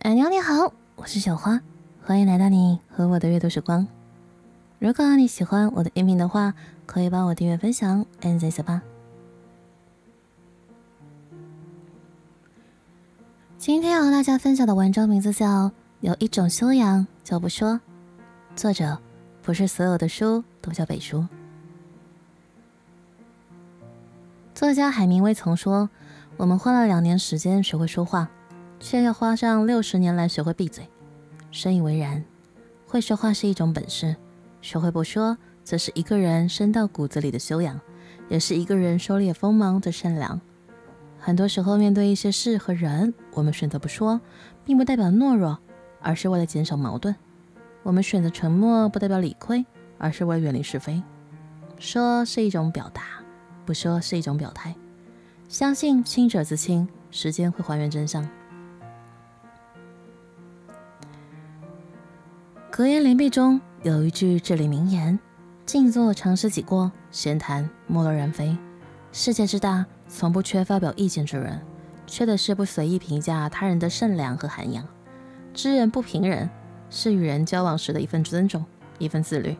哎，娘你好，我是小花，欢迎来到你和我的阅读时光。如果你喜欢我的音频的话，可以帮我订阅、分享、按赞、下吧。今天要和大家分享的文章名字叫《有一种修养叫不说》，作者不是所有的书都叫北书。作家海明威曾说：“我们花了两年时间学会说话。”却要花上六十年来学会闭嘴，深以为然。会说话是一种本事，学会不说，则是一个人深到骨子里的修养，也是一个人收敛锋芒的善良。很多时候，面对一些事和人，我们选择不说，并不代表懦弱，而是为了减少矛盾；我们选择沉默，不代表理亏，而是为了远离是非。说是一种表达，不说是一种表态。相信清者自清，时间会还原真相。格言联璧中有一句至理名言：“静坐常思己过，闲谈莫论人非。”世界之大，从不缺发表意见之人，缺的是不随意评价他人的善良和涵养。知人不评人，是与人交往时的一份尊重，一份自律。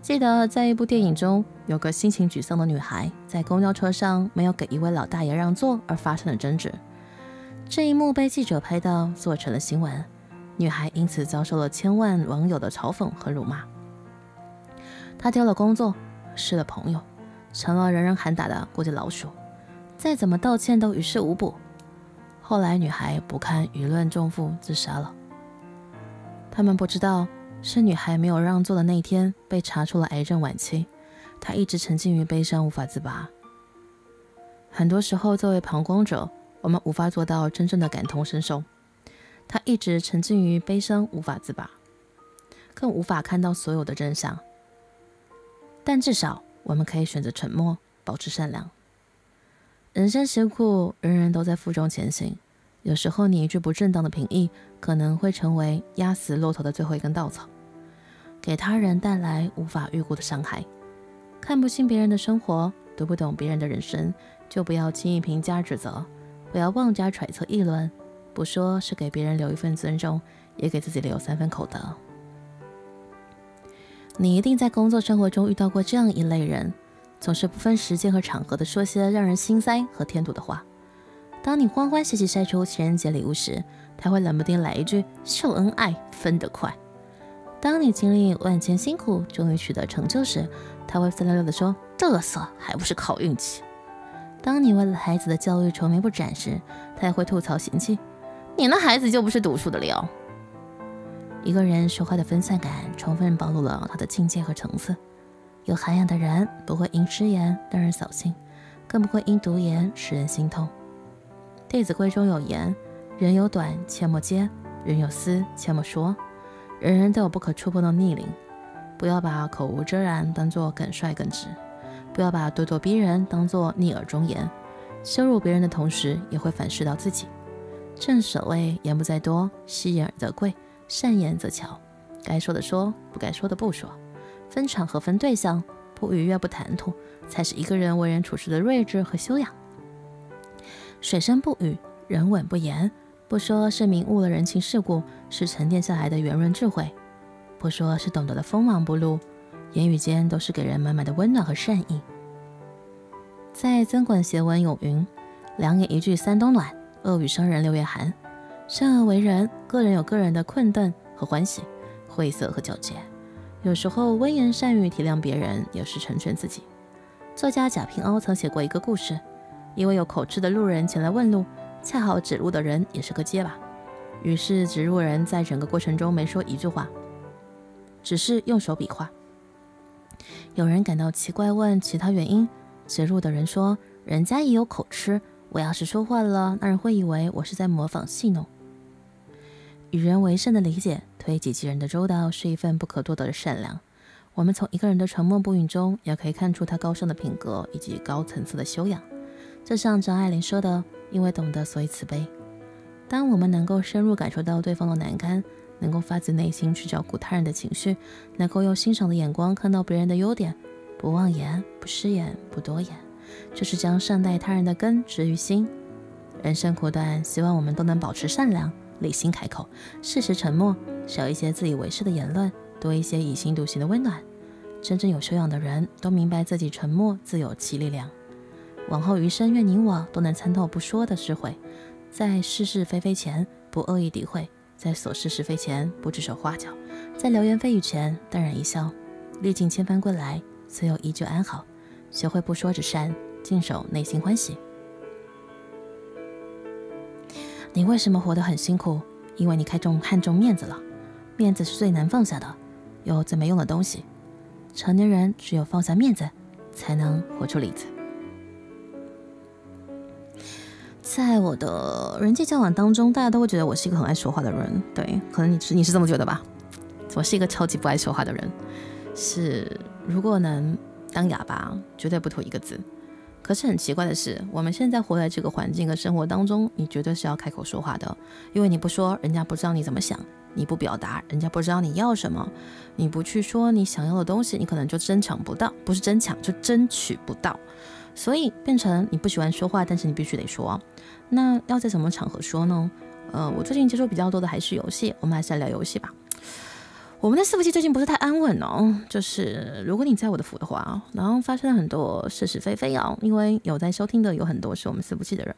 记得在一部电影中，有个心情沮丧的女孩在公交车上没有给一位老大爷让座而发生了争执，这一幕被记者拍到，做成了新闻。女孩因此遭受了千万网友的嘲讽和辱骂，她丢了工作，失了朋友，成了人人喊打的过街老鼠，再怎么道歉都于事无补。后来，女孩不堪舆论重负自杀了。他们不知道，是女孩没有让座的那天被查出了癌症晚期，她一直沉浸于悲伤无法自拔。很多时候，作为旁观者，我们无法做到真正的感同身受。他一直沉浸于悲伤，无法自拔，更无法看到所有的真相。但至少我们可以选择沉默，保持善良。人生辛苦，人人都在负重前行。有时候，你一句不正当的评议，可能会成为压死骆驼的最后一根稻草，给他人带来无法预估的伤害。看不清别人的生活，读不懂别人的人生，就不要轻易评价指责，不要妄加揣测议论。不说是给别人留一份尊重，也给自己留三分口德。你一定在工作生活中遇到过这样一类人，总是不分时间和场合的说些让人心塞和添堵的话。当你欢欢喜喜晒出情人节礼物时，他会冷不丁来一句“秀恩爱分得快”；当你经历万千辛苦终于取得成就时，他会酸溜溜的说“嘚瑟还不是靠运气”；当你为了孩子的教育愁眉不展时，他也会吐槽嫌弃。你那孩子就不是读书的料。一个人说话的分散感，充分暴露了他的境界和层次。有涵养的人不会因失言让人扫兴，更不会因读言使人心痛。《弟子规》中有言：“人有短，切莫揭；人有私，切莫说。”人人都有不可触碰的逆鳞，不要把口无遮拦当作耿率耿直，不要把咄咄逼人当作逆耳忠言。羞辱别人的同时，也会反噬到自己。正所谓言不在多，惜言则贵，善言则巧。该说的说，不该说的不说。分场合、分对象，不逾越、不谈吐，才是一个人为人处事的睿智和修养。水深不语，人稳不言。不说是明悟了人情世故，是沉淀下来的圆润智慧；不说是懂得了锋芒不露，言语间都是给人满满的温暖和善意。在《增广贤文》有云：“两眼一句三冬暖。”恶语伤人六月寒，生而为人，个人有个人的困顿和欢喜，晦涩和皎洁。有时候温言善语体谅别人，有时成全自己。作家贾平凹曾写过一个故事：一位有口吃的路人前来问路，恰好指路的人也是个结巴，于是指路人在整个过程中没说一句话，只是用手比划。有人感到奇怪，问其他原因，指路的人说：“人家也有口吃。”我要是说话了，那人会以为我是在模仿戏弄。与人为善的理解，推己及人的周到，是一份不可多得的善良。我们从一个人的沉默不语中，也可以看出他高尚的品格以及高层次的修养。就像张爱玲说的：“因为懂得，所以慈悲。”当我们能够深入感受到对方的难堪，能够发自内心去照顾他人的情绪，能够用欣赏的眼光看到别人的优点，不妄言，不失言，不多言。就是将善待他人的根植于心。人生苦短，希望我们都能保持善良，理性开口，适时沉默，少一些自以为是的言论，多一些以心独行的温暖。真正有修养的人都明白自己沉默自有其力量。往后余生，愿你我都能参透不说的智慧，在是是非非前不恶意诋毁，在琐事是非前不指手画脚，在流言蜚语前淡然一笑。历尽千帆归来，最后依旧安好。学会不说只善，静守内心欢喜。你为什么活得很辛苦？因为你看重看重面子了。面子是最难放下的，又最没用的东西。成年人只有放下面子，才能活出里子。在我的人际交往当中，大家都会觉得我是一个很爱说话的人。对，可能你是你是这么觉得吧？我是一个超级不爱说话的人。是，如果能当哑巴，绝对不吐一个字。可是很奇怪的是，我们现在活在这个环境和生活当中，你绝对是要开口说话的，因为你不说，人家不知道你怎么想；你不表达，人家不知道你要什么；你不去说你想要的东西，你可能就争抢不到，不是争抢，就争取不到。所以变成你不喜欢说话，但是你必须得说。那要在什么场合说呢？呃，我最近接触比较多的还是游戏，我们还是来聊游戏吧。我们的伺服器最近不是太安稳哦，就是如果你在我的府的话，然后发生了很多是是非非哦，因为有在收听的有很多是我们伺服器的人。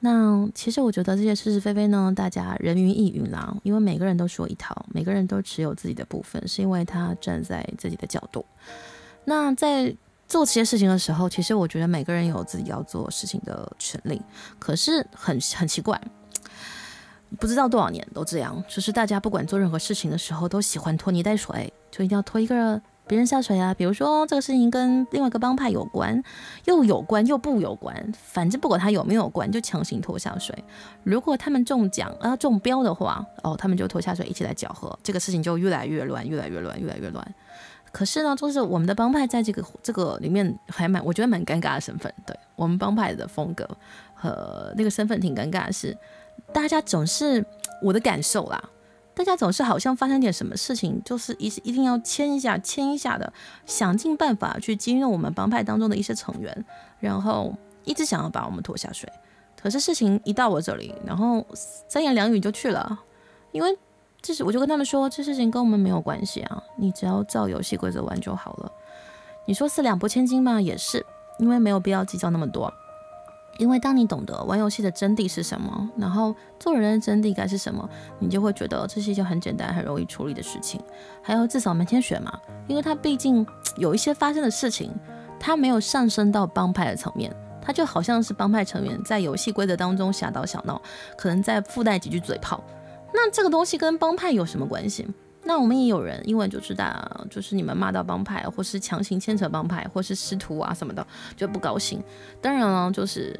那其实我觉得这些是是非非呢，大家人云亦云啦，因为每个人都说一套，每个人都持有自己的部分，是因为他站在自己的角度。那在做这些事情的时候，其实我觉得每个人有自己要做事情的权利，可是很很奇怪。不知道多少年都这样，就是大家不管做任何事情的时候，都喜欢拖泥带水，就一定要拖一个别人下水啊。比如说这个事情跟另外一个帮派有关，又有关又不有关，反正不管他有没有关，就强行拖下水。如果他们中奖啊中标的话，哦，他们就拖下水一起来搅和，这个事情就越来越乱，越来越乱，越来越乱。可是呢，就是我们的帮派在这个这个里面还蛮，我觉得蛮尴尬的身份。对我们帮派的风格和那个身份挺尴尬的是。大家总是我的感受啦，大家总是好像发生点什么事情，就是一一定要牵一下、牵一下的，想尽办法去激怒我们帮派当中的一些成员，然后一直想要把我们拖下水。可是事情一到我这里，然后三言两语就去了，因为这是我就跟他们说，这事情跟我们没有关系啊，你只要照游戏规则玩就好了。你说四两拨千斤嘛？也是，因为没有必要计较那么多。因为当你懂得玩游戏的真谛是什么，然后做人的真谛该是什么，你就会觉得这是一件很简单、很容易处理的事情。还有至少每天学嘛，因为它毕竟有一些发生的事情，它没有上升到帮派的层面，它就好像是帮派成员在游戏规则当中瞎打小闹，可能再附带几句嘴炮。那这个东西跟帮派有什么关系？那我们也有人，因为就知道，就是你们骂到帮派，或是强行牵扯帮派，或是师徒啊什么的，就不高兴。当然了，就是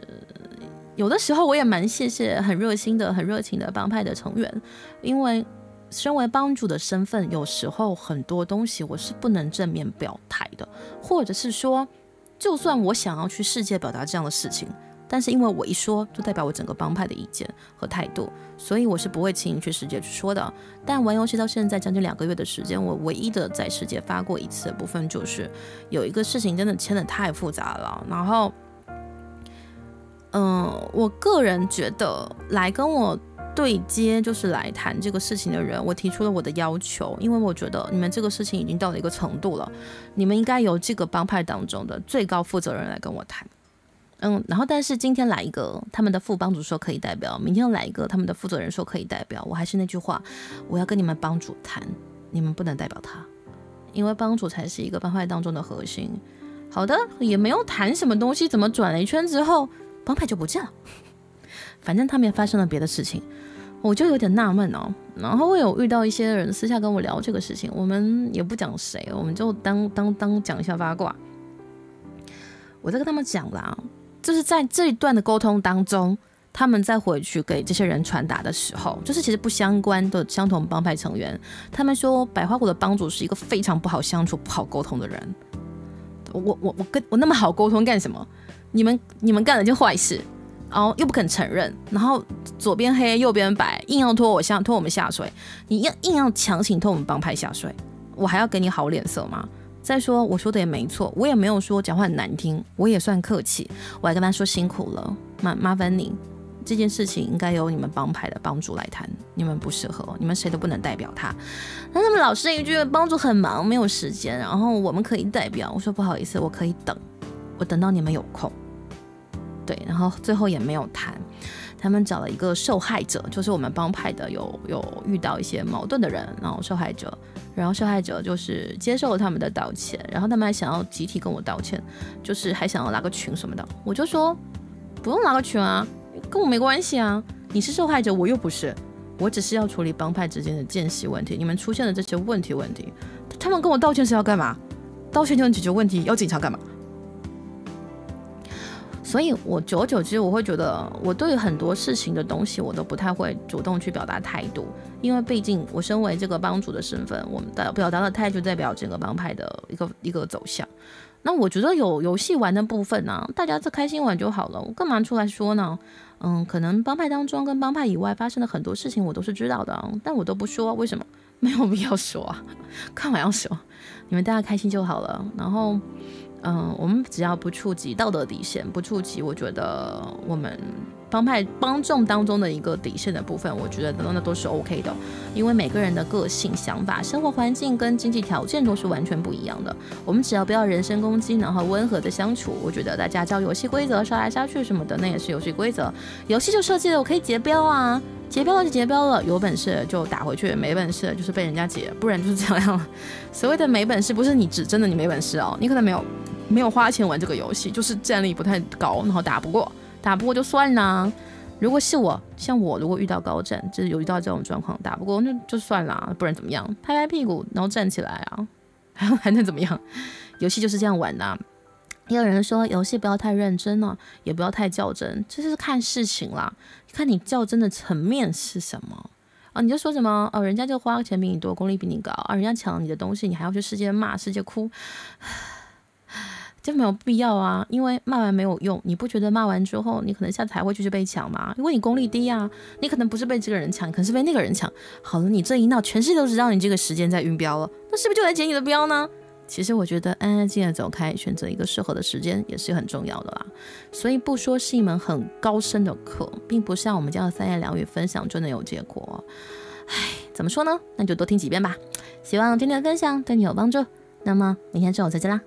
有的时候我也蛮谢谢很热心的、很热情的帮派的成员，因为身为帮主的身份，有时候很多东西我是不能正面表态的，或者是说，就算我想要去世界表达这样的事情。但是因为我一说，就代表我整个帮派的意见和态度，所以我是不会轻易去世界去说的。但玩游戏到现在将近两个月的时间，我唯一的在世界发过一次的部分，就是有一个事情真的牵的太复杂了。然后，嗯，我个人觉得来跟我对接，就是来谈这个事情的人，我提出了我的要求，因为我觉得你们这个事情已经到了一个程度了，你们应该由这个帮派当中的最高负责人来跟我谈。嗯，然后但是今天来一个他们的副帮主说可以代表，明天来一个他们的负责人说可以代表，我还是那句话，我要跟你们帮主谈，你们不能代表他，因为帮主才是一个帮派当中的核心。好的，也没有谈什么东西，怎么转了一圈之后帮派就不见了？反正他们也发生了别的事情，我就有点纳闷哦。然后我有遇到一些人私下跟我聊这个事情，我们也不讲谁，我们就当当当讲一下八卦。我在跟他们讲啦。就是在这一段的沟通当中，他们再回去给这些人传达的时候，就是其实不相关的相同帮派成员，他们说百花谷的帮主是一个非常不好相处、不好沟通的人。我我我跟我那么好沟通干什么？你们你们干了件坏事，然后又不肯承认，然后左边黑右边白，硬要拖我下拖我们下水，你要硬要强行拖我们帮派下水，我还要给你好脸色吗？再说，我说的也没错，我也没有说讲话很难听，我也算客气，我还跟他说辛苦了，麻麻烦你，这件事情应该由你们帮派的帮主来谈，你们不适合，你们谁都不能代表他。那他们老是一句帮主很忙，没有时间，然后我们可以代表。我说不好意思，我可以等，我等到你们有空。对，然后最后也没有谈。他们找了一个受害者，就是我们帮派的有有遇到一些矛盾的人，然后受害者，然后受害者就是接受了他们的道歉，然后他们还想要集体跟我道歉，就是还想要拉个群什么的，我就说不用拉个群啊，跟我没关系啊，你是受害者，我又不是，我只是要处理帮派之间的间隙问题，你们出现的这些问题问题，他们跟我道歉是要干嘛？道歉就能解决问题，要警察干嘛？所以，我久而久之，我会觉得我对很多事情的东西，我都不太会主动去表达态度，因为毕竟我身为这个帮主的身份，我们的表达的态度代表整个帮派的一个一个走向。那我觉得有游戏玩的部分呢，大家这开心玩就好了，我干嘛出来说呢？嗯，可能帮派当中跟帮派以外发生的很多事情，我都是知道的，但我都不说，为什么？没有必要说啊，干嘛要说？你们大家开心就好了，然后。嗯，我们只要不触及道德底线，不触及我觉得我们帮派帮众当中的一个底线的部分，我觉得那都是 OK 的。因为每个人的个性、想法、生活环境跟经济条件都是完全不一样的。我们只要不要人身攻击，然后温和的相处，我觉得大家教游戏规则，杀来杀去什么的，那也是游戏规则。游戏就设计了，我可以结标啊，结标了就结标了，有本事就打回去，没本事就是被人家结，不然就是这样。所谓的没本事，不是你指真的你没本事哦，你可能没有。没有花钱玩这个游戏，就是战力不太高，然后打不过，打不过就算啦。如果是我，像我如果遇到高战，就是有遇到这种状况打不过，那就算啦，不然怎么样？拍拍屁股，然后站起来啊，还能怎么样？游戏就是这样玩的。也有人说游戏不要太认真了，也不要太较真，就是看事情啦，看你较真的层面是什么啊？你就说什么哦，人家就花钱比你多，功力比你高啊，人家抢你的东西，你还要去世界骂，世界哭。就没有必要啊，因为骂完没有用。你不觉得骂完之后，你可能下次还会继续被抢吗？因为你功力低啊，你可能不是被这个人抢，可能是被那个人抢。好了，你这一闹，全世界都知道你这个时间在晕标了，那是不是就来捡你的标呢？其实我觉得安安静静走开，选择一个适合的时间也是很重要的啦。所以不说是一门很高深的课，并不像我们这样三言两语分享就能有结果。唉，怎么说呢？那就多听几遍吧。希望今天的分享对你有帮助。那么明天中午再见啦。